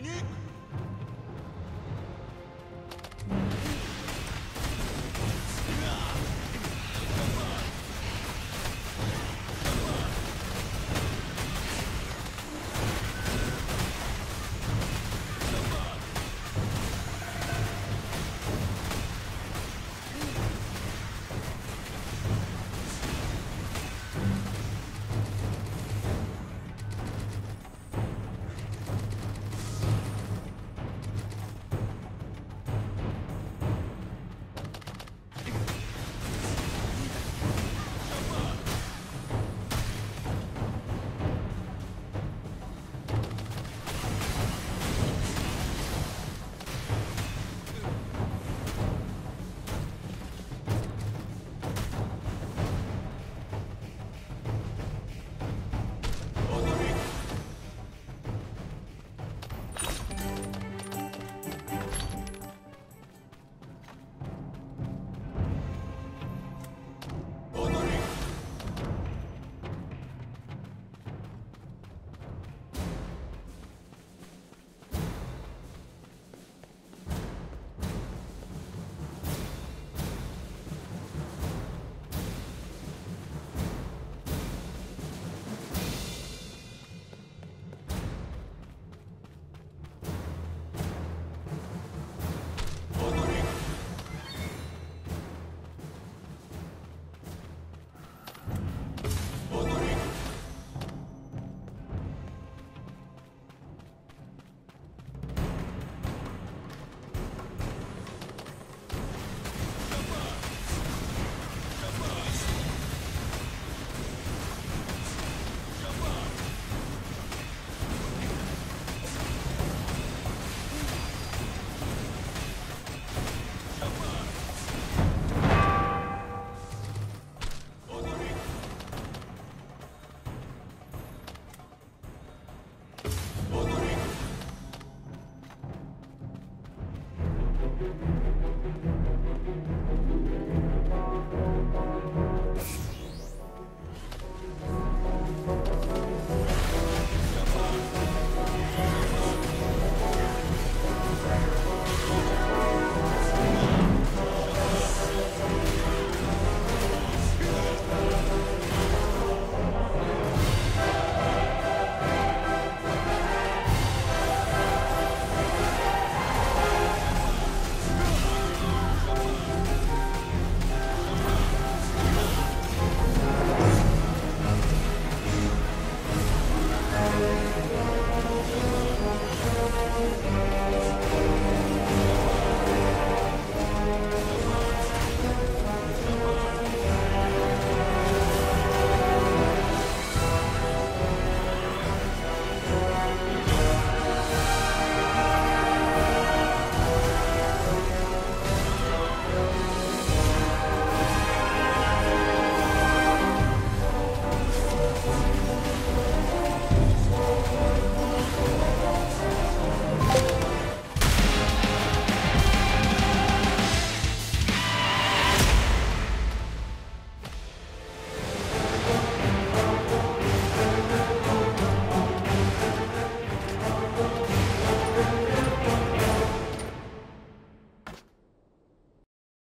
Unique